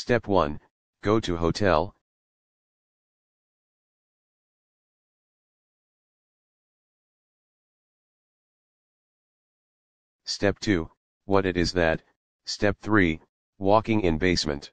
Step 1, go to hotel. Step 2, what it is that, step 3, walking in basement.